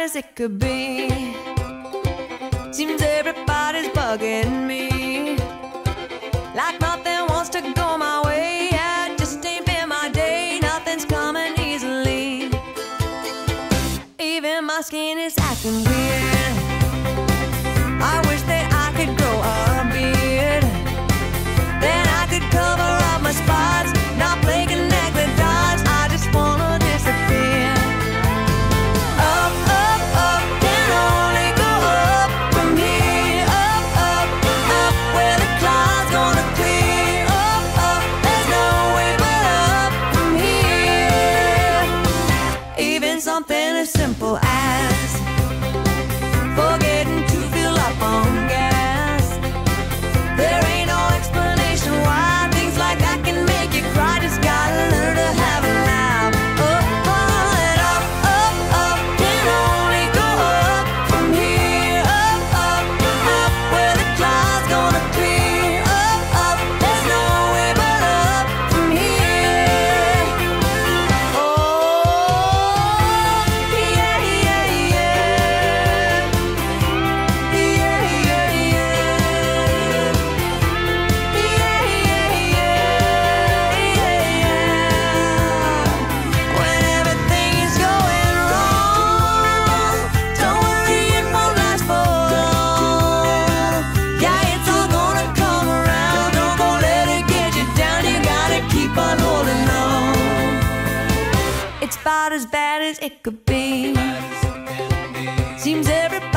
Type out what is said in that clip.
as it could be. Seems everybody's bugging me. Like nothing wants to go my way. Yeah, just ain't been my day. Nothing's coming easily. Even my skin is acting weird. people ask. It's about as bad as it could be. Seems every.